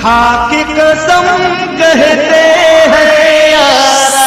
खा के कसम कहते हैं यारा।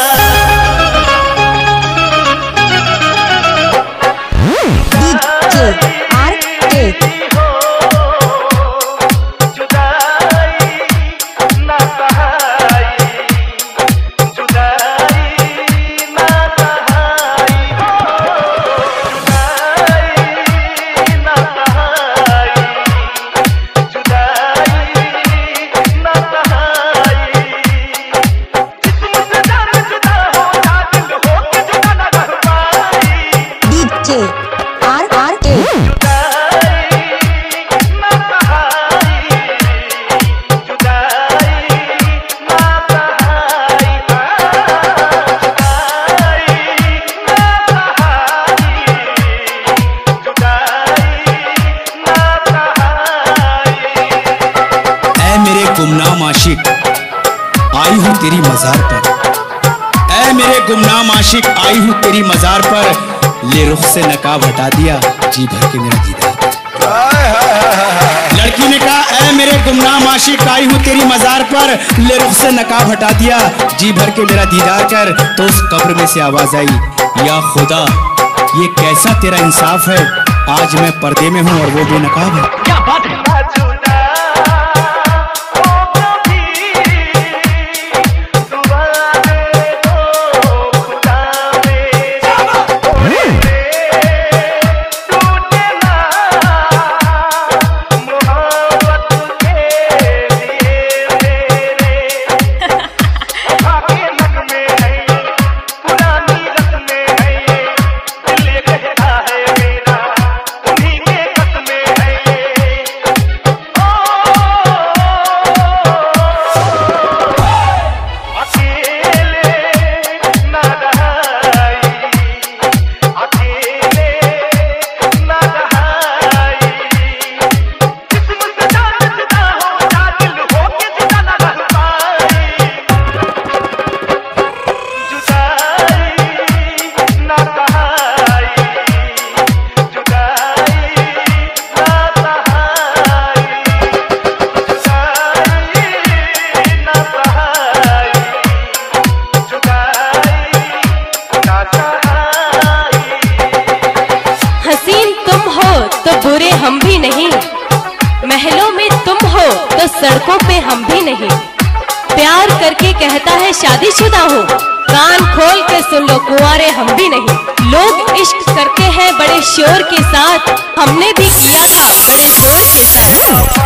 आशिक, आई हूँ तेरी मजार पर। ऐ मेरे गुमनाम आशिक, आई हूँ तेरी मजार पर। ले रुख से नकाब हटा दिया, जी भर के मेरा दीदार। लड़की ने कहा, ऐ मेरे गुमनाम आशिक, आई हूँ तेरी मजार पर। ले रुख से नकाब हटा दिया, जी भर के मेरा दीदार कर। तो उस कब्र में से आवाज़ आई, या खुदा, ये कैसा तेरा इंसाफ है? आज मैं पर्दे में हूँ और वो बेनकाब है। तो सड़कों पे हम भी नहीं। प्यार करके कहता है, शादीशुदा हो। कान खोल के सुन लो, कुंवारे, हम भी नहीं। लोग इश्क करते हैं, बड़े शोर के साथ। हमने भी किया था, बड़े ज़ोर के साथ।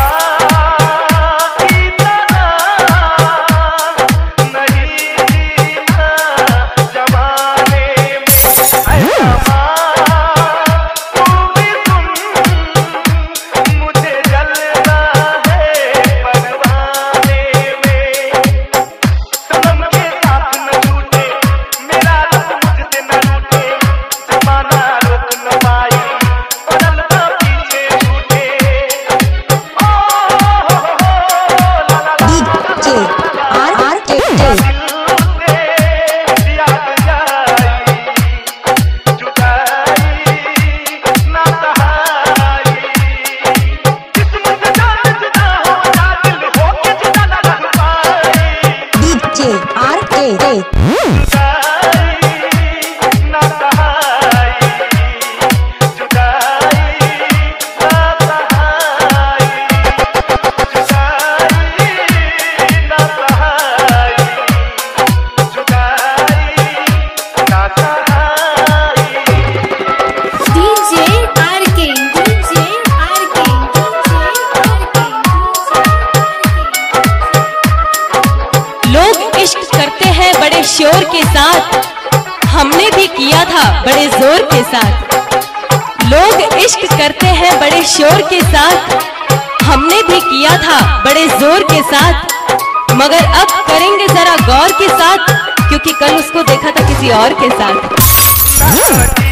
था बड़े ज़ोर के साथ। लोग इश्क करते हैं बड़े शोर के साथ। हमने भी किया था बड़े ज़ोर के साथ। मगर अब करेंगे जरा गौर के साथ, क्योंकि कल उसको देखा था किसी और के साथ।